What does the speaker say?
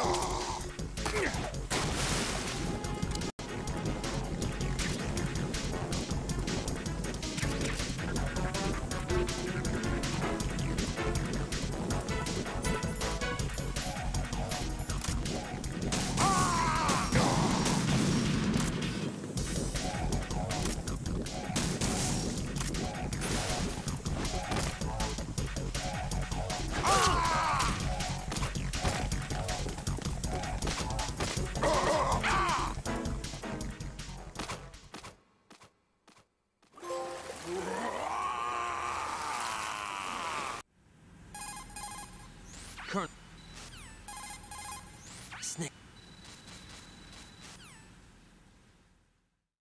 야! Current. Snake.